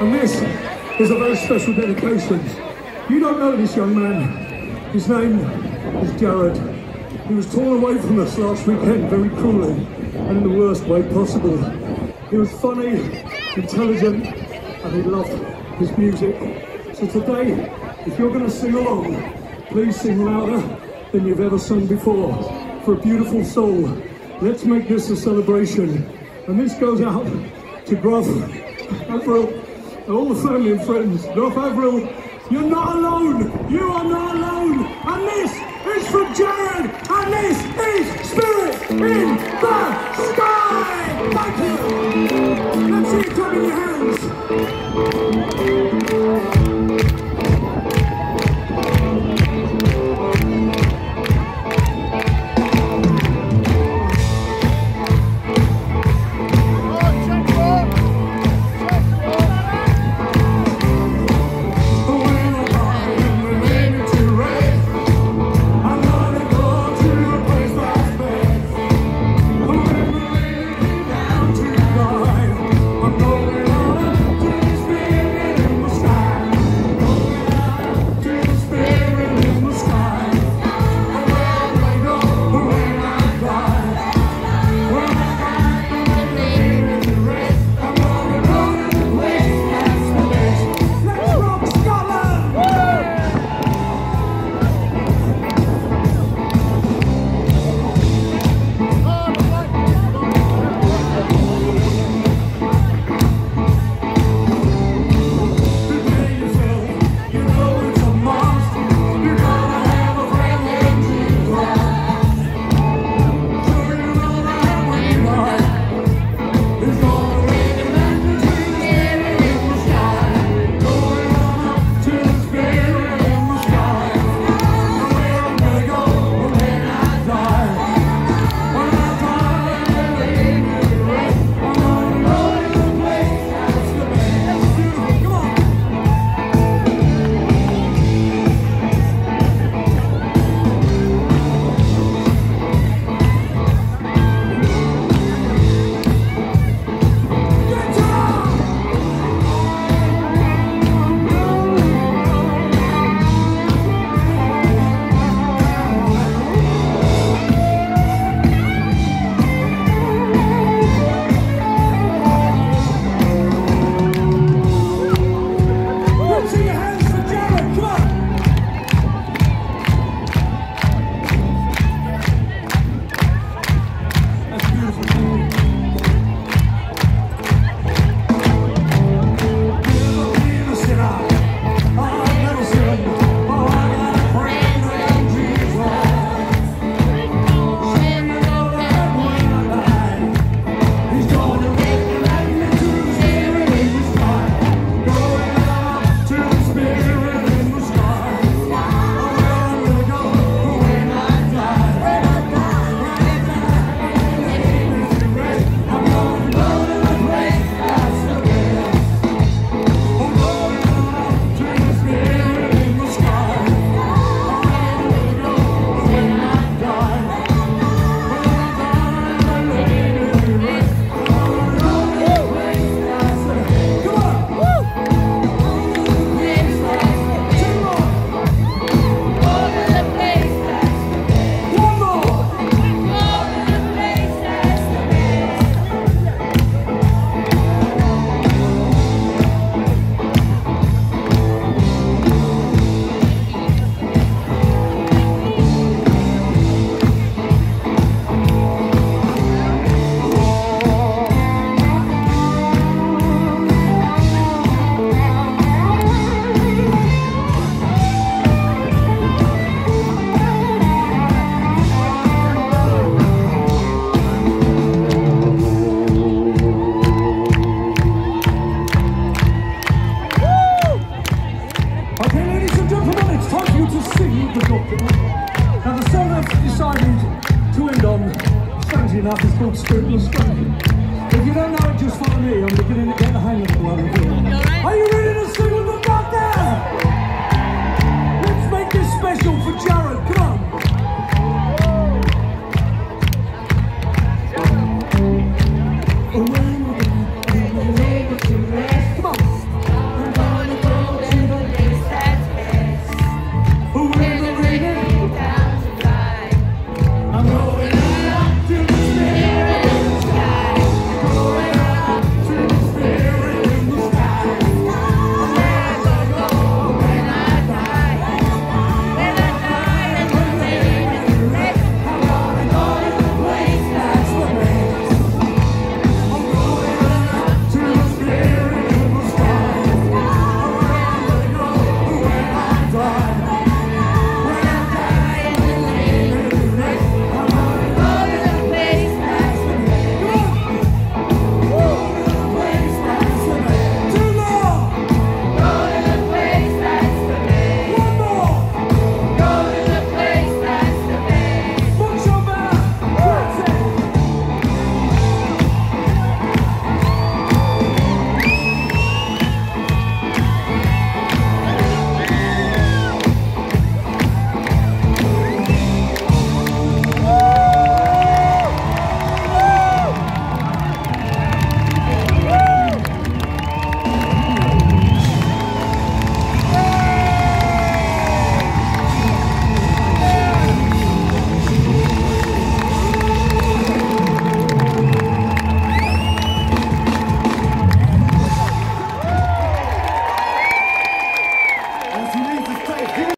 And this is a very special dedication. You don't know this young man. His name is Jared. He was torn away from us last weekend very cruelly and in the worst way possible. He was funny, intelligent, and he loved his music. So today, if you're going to sing along, please sing louder than you've ever sung before for a beautiful soul. Let's make this a celebration. And this goes out to Gruff, Avril, and all the family and friends. Gruff Avril, you're not alone. You are not alone. And this is from Jared. enough, it's called If you don't know it, just follow me. I'm beginning to get the hang of it. Right? Are you ready?